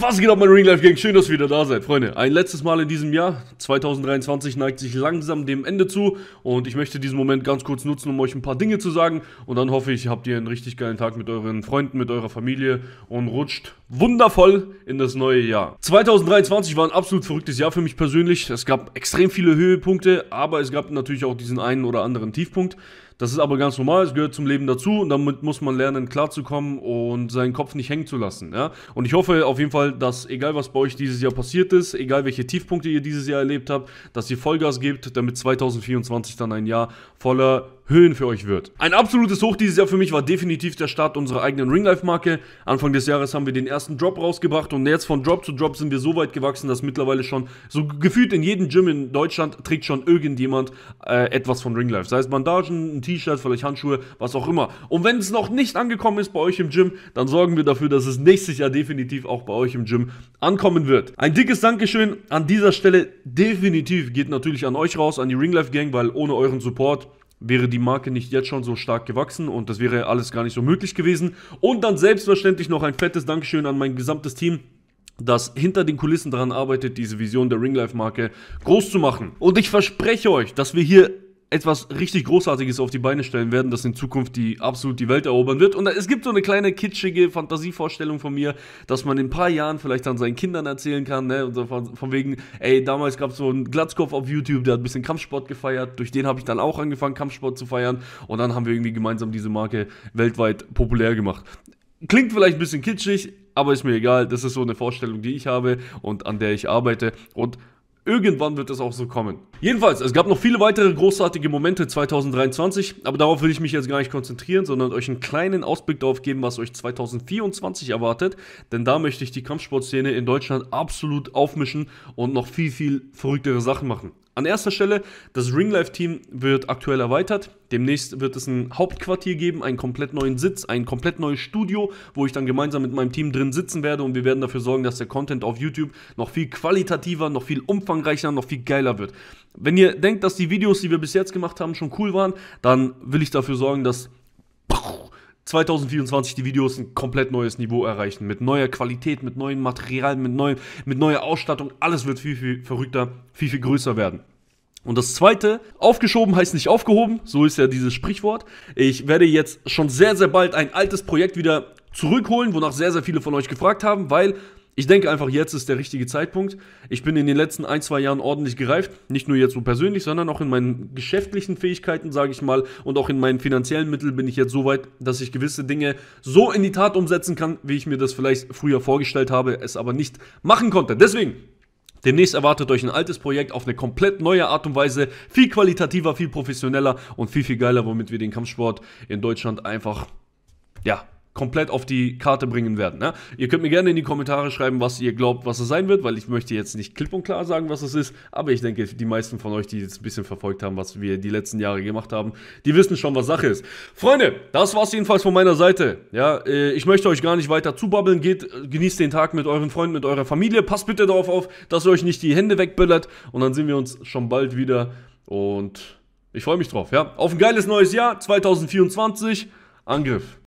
Was geht ab, mein Ring Life Gang? Schön, dass ihr wieder da seid, Freunde. Ein letztes Mal in diesem Jahr, 2023, neigt sich langsam dem Ende zu und ich möchte diesen Moment ganz kurz nutzen, um euch ein paar Dinge zu sagen und dann hoffe ich, habt ihr einen richtig geilen Tag mit euren Freunden, mit eurer Familie und rutscht wundervoll in das neue Jahr. 2023 war ein absolut verrücktes Jahr für mich persönlich. Es gab extrem viele Höhepunkte, aber es gab natürlich auch diesen einen oder anderen Tiefpunkt. Das ist aber ganz normal, es gehört zum Leben dazu und damit muss man lernen, klarzukommen und seinen Kopf nicht hängen zu lassen. Ja? Und ich hoffe auf jeden Fall, dass egal was bei euch dieses Jahr passiert ist, egal welche Tiefpunkte ihr dieses Jahr erlebt habt, dass ihr Vollgas gebt, damit 2024 dann ein Jahr voller Höhen für euch wird. Ein absolutes Hoch dieses Jahr für mich war definitiv der Start unserer eigenen Ringlife-Marke. Anfang des Jahres haben wir den ersten Drop rausgebracht und jetzt von Drop zu Drop sind wir so weit gewachsen, dass mittlerweile schon so gefühlt in jedem Gym in Deutschland trägt schon irgendjemand äh, etwas von Ringlife. Sei es Bandagen, ein T-Shirt, vielleicht Handschuhe, was auch immer. Und wenn es noch nicht angekommen ist bei euch im Gym, dann sorgen wir dafür, dass es nächstes Jahr definitiv auch bei euch im Gym ankommen wird. Ein dickes Dankeschön an dieser Stelle definitiv geht natürlich an euch raus, an die Ringlife Gang, weil ohne euren Support wäre die Marke nicht jetzt schon so stark gewachsen und das wäre alles gar nicht so möglich gewesen. Und dann selbstverständlich noch ein fettes Dankeschön an mein gesamtes Team das hinter den Kulissen daran arbeitet, diese Vision der Ringlife-Marke groß zu machen. Und ich verspreche euch, dass wir hier etwas richtig Großartiges auf die Beine stellen werden, das in Zukunft die absolut die Welt erobern wird. Und es gibt so eine kleine kitschige Fantasievorstellung von mir, dass man in ein paar Jahren vielleicht dann seinen Kindern erzählen kann, ne? Und so von, von wegen, ey, damals gab es so einen Glatzkopf auf YouTube, der hat ein bisschen Kampfsport gefeiert. Durch den habe ich dann auch angefangen, Kampfsport zu feiern. Und dann haben wir irgendwie gemeinsam diese Marke weltweit populär gemacht. Klingt vielleicht ein bisschen kitschig, aber ist mir egal. Das ist so eine Vorstellung, die ich habe und an der ich arbeite. Und Irgendwann wird es auch so kommen. Jedenfalls, es gab noch viele weitere großartige Momente 2023, aber darauf will ich mich jetzt gar nicht konzentrieren, sondern euch einen kleinen Ausblick darauf geben, was euch 2024 erwartet. Denn da möchte ich die Kampfsportszene in Deutschland absolut aufmischen und noch viel, viel verrücktere Sachen machen. An erster Stelle, das Ringlife-Team wird aktuell erweitert. Demnächst wird es ein Hauptquartier geben, einen komplett neuen Sitz, ein komplett neues Studio, wo ich dann gemeinsam mit meinem Team drin sitzen werde und wir werden dafür sorgen, dass der Content auf YouTube noch viel qualitativer, noch viel umfangreicher, noch viel geiler wird. Wenn ihr denkt, dass die Videos, die wir bis jetzt gemacht haben, schon cool waren, dann will ich dafür sorgen, dass 2024 die Videos ein komplett neues Niveau erreichen. Mit neuer Qualität, mit neuen Materialien, mit, neu, mit neuer Ausstattung. Alles wird viel, viel verrückter, viel, viel größer werden. Und das zweite, aufgeschoben heißt nicht aufgehoben, so ist ja dieses Sprichwort. Ich werde jetzt schon sehr, sehr bald ein altes Projekt wieder zurückholen, wonach sehr, sehr viele von euch gefragt haben, weil ich denke einfach, jetzt ist der richtige Zeitpunkt. Ich bin in den letzten ein, zwei Jahren ordentlich gereift. Nicht nur jetzt so persönlich, sondern auch in meinen geschäftlichen Fähigkeiten, sage ich mal. Und auch in meinen finanziellen Mitteln bin ich jetzt so weit, dass ich gewisse Dinge so in die Tat umsetzen kann, wie ich mir das vielleicht früher vorgestellt habe, es aber nicht machen konnte. Deswegen Demnächst erwartet euch ein altes Projekt auf eine komplett neue Art und Weise, viel qualitativer, viel professioneller und viel, viel geiler, womit wir den Kampfsport in Deutschland einfach, ja, komplett auf die Karte bringen werden. Ne? Ihr könnt mir gerne in die Kommentare schreiben, was ihr glaubt, was es sein wird, weil ich möchte jetzt nicht klipp und klar sagen, was es ist, aber ich denke, die meisten von euch, die jetzt ein bisschen verfolgt haben, was wir die letzten Jahre gemacht haben, die wissen schon, was Sache ist. Freunde, das war es jedenfalls von meiner Seite. Ja, äh, ich möchte euch gar nicht weiter zubabbeln. Geht, genießt den Tag mit euren Freunden, mit eurer Familie. Passt bitte darauf auf, dass ihr euch nicht die Hände wegböllert und dann sehen wir uns schon bald wieder und ich freue mich drauf. Ja, auf ein geiles neues Jahr 2024. Angriff.